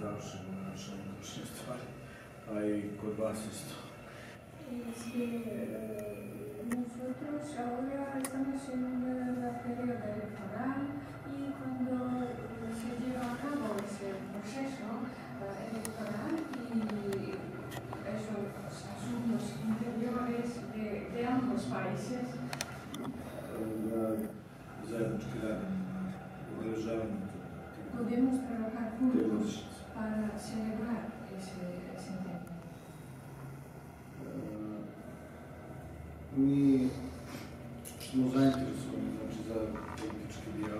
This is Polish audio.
zawsze nasze Królestwa, a i kod vas isto. Este, eh, nosotros ahora estamos en la periodo electoral y cuando eh, se lleva a cabo ese proceso eh, electoral y esos asuntos interiores de, de ambos países, сентября и сентября? Mi smo zainteresovani znači, za politički dijalog.